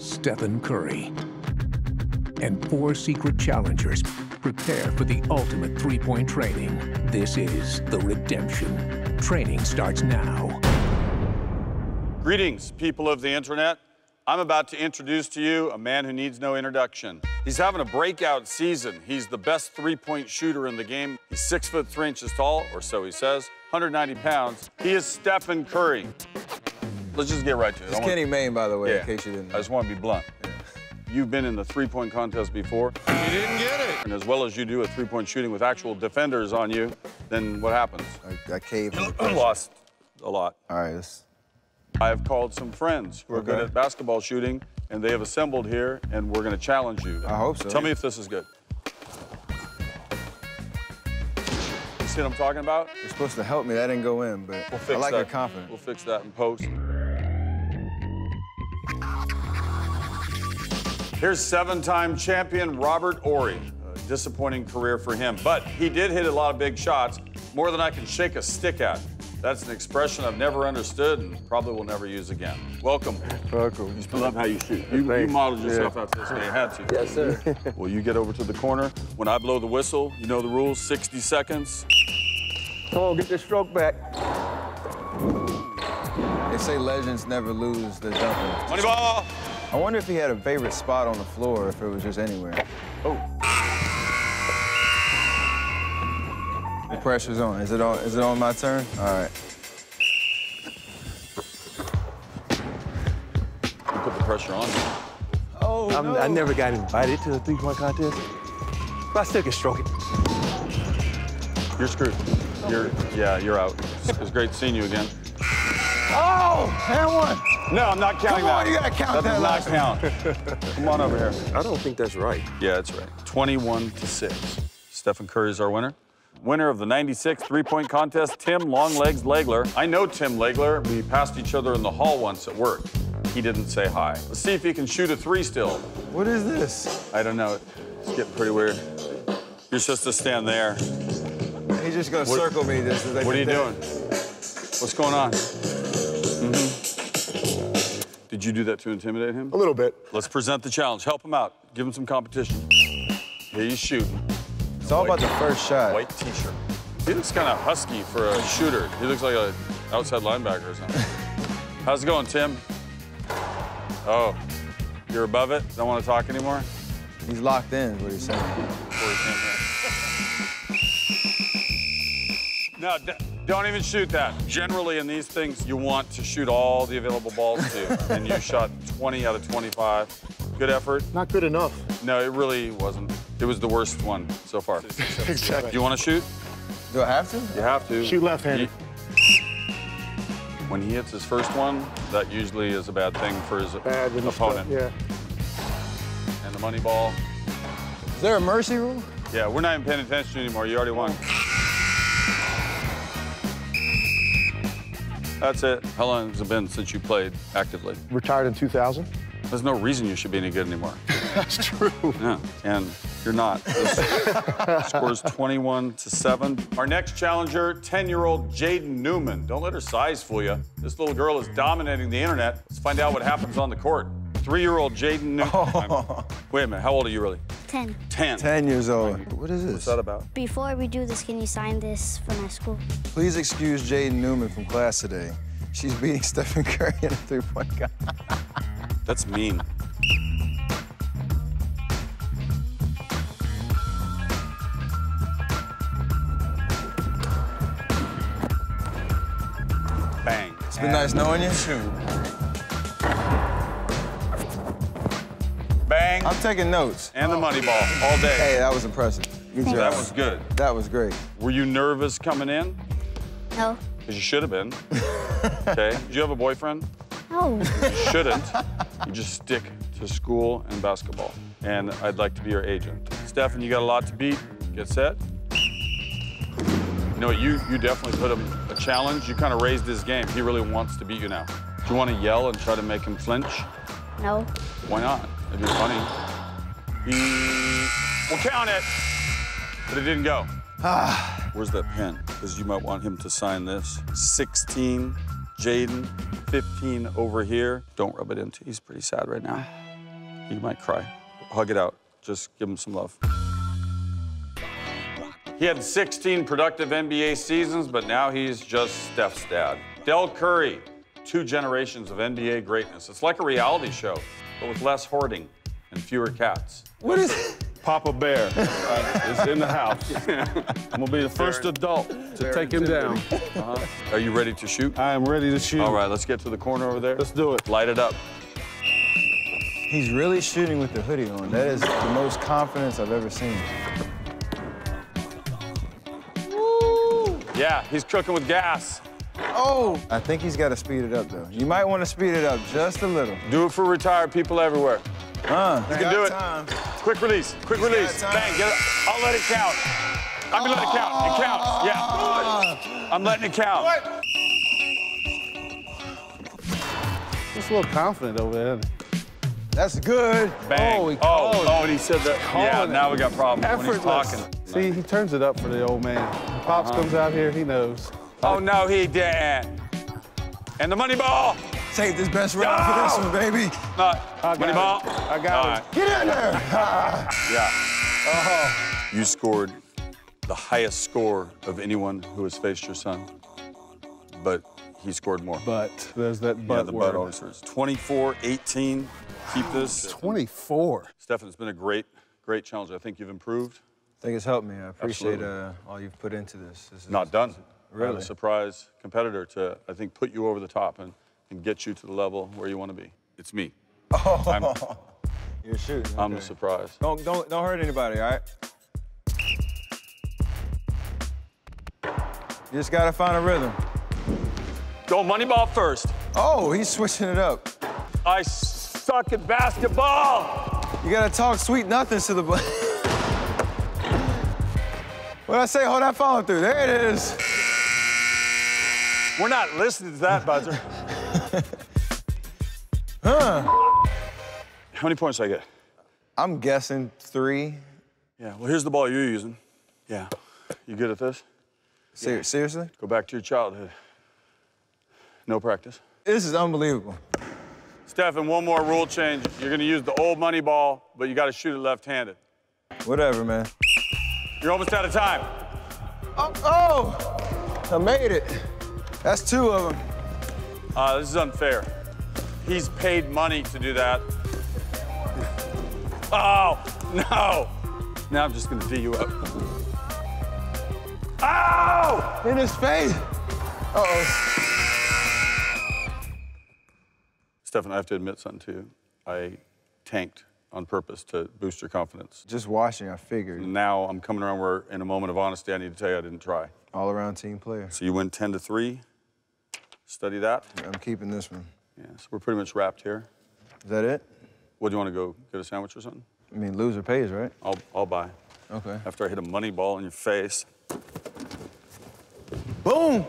Stephen Curry. And four secret challengers prepare for the ultimate three point training. This is the redemption. Training starts now. Greetings, people of the internet. I'm about to introduce to you a man who needs no introduction. He's having a breakout season. He's the best three point shooter in the game. He's six foot three inches tall, or so he says, 190 pounds. He is Stephen Curry. Let's just get right to it. It's I want- Kenny Mayne, by the way, Yeah. in case you didn't know. I just want to be blunt. You've been in the three-point contest before. You didn't get it. And as well as you do at three-point shooting with actual defenders on you, then what happens? I, I caved. lost a lot. All right. Let's... I have called some friends who are good at basketball shooting, and they have assembled here, and we're going to challenge you. I hope so. Tell me if this is good. You see what I'm talking about? You're supposed to help me. That didn't go in, but We'll fix I like that. your confidence. We'll fix that in post. Here's seven-time champion Robert Horry. A disappointing career for him, but he did hit a lot of big shots, more than I can shake a stick at. That's an expression I've never understood and probably will never use again. Welcome. Welcome. I love how you shoot. You, you modeled yourself Yeah. after this guy. You had to. Yes, sir. Well, you get over to the corner. When I blow the whistle, you know the rules 60 seconds. Come on, get this stroke back. They say legends never lose the jumper. Money ball! I wonder if he had a favorite spot on the floor, if it was just anywhere. Oh, The pressure's on. Is it on? Is it on my turn? All right. you put the pressure on. Oh I'm, I never got invited to the three-point contest, but I still can stroke it. You're screwed. You're, yeah, you're out. It was great seeing you again. Oh, and one. No, I'm not counting Come on, that. you gotta count that. that does not count. Come on over here. I don't think that's right. Yeah, that's right. 21 to 6. Stephen Curry is our winner. Winner of the 96 three-point contest, Tim Longlegs Legler. I know Tim Legler. We passed each other in the hall once at work. He didn't say hi. Let's see if he can shoot a three still. What is this? I don't know. It's getting pretty weird. You're supposed to stand there. He's just gonna What- circle me. Just as I What are you get doing? What's going on? hmm Did you do that to intimidate him? A little bit. Let's present the challenge. Help him out. Give him some competition. Here you shoot. It's all about the first shot. White t-shirt. He looks kind of husky for a shooter. He looks like an outside linebacker or something. How's it going, Tim? Oh, you're above it? Don't want to talk anymore? He's locked in. Is what he's saying. Or he can't hit? No, d- don't even shoot that. Generally, in these things, you want to shoot all the available balls to, and you shot 20 out of 25. Good effort. Not good enough. No, it really wasn't. It was the worst one so far. Do Exactly. you want to shoot? Do I have to? You have to. Shoot left-handed. When he hits his first one, that usually is a bad thing for his Bad when he's opponent. Yeah. And the money ball. Is there a mercy rule? Yeah, we're not even paying attention anymore. You already won. That's it. How long has it been since you played actively? Retired in 2000. There's no reason you should be any good anymore. That's true. Yeah, and you're not. Scores 21 to 7. Our next challenger, 10-year-old Jaden Newman. Don't let her size fool you. This little girl is dominating the internet. Let's find out what happens on the court. Three-year-old Jaden Newman. Wait a minute, how old are you really? 10. 10. 10 years old. What is this? What's that about? Before we do this, can you sign this for my school? Please excuse Jaden Newman from class today. She's beating Stephen Curry in a three-point contest. That's mean. Bang. It's been nice knowing you. Bang. I'm taking notes. And the money ball all day. Hey, that was impressive. Good job. That was good. That was great. Were you nervous coming in? No. Because you should have been. Okay. Did you have a boyfriend? No. You shouldn't. You just stick to school and basketball. And I'd like to be your agent. Stephen, you got a lot to beat. Get set. You know what? You, you definitely put him a challenge. You kind of raised his game. He really wants to beat you now. Do you want to yell and try to make him flinch? No. Why not? It'd be funny. We'll count it, but it didn't go. Ah. Where's that pen? Because you might want him to sign this. 16, Jaden, 15 over here. Don't rub it into. He's pretty sad right now. He might cry. Hug it out. Just give him some love. He had 16 productive NBA seasons, but now he's just Steph's dad. Del Curry, two generations of NBA greatness. It's like a reality show, but with less hoarding and fewer cats. What is Papa Bear uh, is in the house. I'm gonna be the first adult to take him down. Are you ready to shoot? I am ready to shoot. All right, let's get to the corner over there. Let's do it. Light it up. He's really shooting with the hoodie on. That is the most confidence I've ever seen. Yeah, he's cooking with gas. Oh! I think he's got to speed it up, though. You might want to speed it up just a little. Do it for retired people everywhere. Uh, You can do it. Quick release, quick release. Bang, get it. I'll let it count. I'm gonna let it count. It counts, yeah. I'm letting it count. Just a little confident over there. That's good. Bang. Oh, he oh, oh, and he said that. Yeah, now it. we got problems when he's Effortless. talking. See, he turns it up for the old man. When Pops comes out here, he knows. Oh, no, he didn't. And the money ball. Take this best round for this one, baby. I money got ball. it. I got All it. right. Get in there. Yeah. Oh. You scored the highest score of anyone who has faced your son, but he scored more. But there's that yeah, but the word. butt always hurts. 24, 18. Keep this. 24. Stephen, it's been a great, great challenge. I think you've improved. I think it's helped me. I appreciate uh, all you've put into this. this is, Not done. Really? a surprise competitor to, I think, put you over the top and, and get you to the level where you want to be. It's me. Oh, I'm, You're shooting. I'm the surprise. Don't don't don't hurt anybody, all right? You just gotta find a rhythm. Go money ball first. Oh, he's switching it up. I suck at basketball. You gotta talk sweet nothings to the. what I say? Hold that follow through. There it is. We're not listening to that, buzzer. Huh? How many points did I get? I'm guessing three. Yeah, well, here's the ball you're using. Yeah. You good at this? Ser- Seriously? Go back to your childhood. No practice. This is unbelievable. Stephen, one more rule change. You're going to use the old money ball, but you got to shoot it left handed. Whatever, man. You're almost out of time. Oh, oh! I made it. That's two of them. Uh, this is unfair. He's paid money to do that. Oh, no. Now I'm just going to D you up. Ow! In his face. Uh-oh. Stephen, I have to admit something to you. I tanked on purpose to boost your confidence. Just watching, I figured. Now I'm coming around where, in a moment of honesty, I need to tell you I didn't try. All around team player. So you win 10 to 3. Study that. I'm keeping this one. Yeah, so we're pretty much wrapped here. Is that it? What do you want to go get a sandwich or something? I mean, loser pays, right? I'll, I'll buy. Okay. After I hit a money ball in your face. Boom!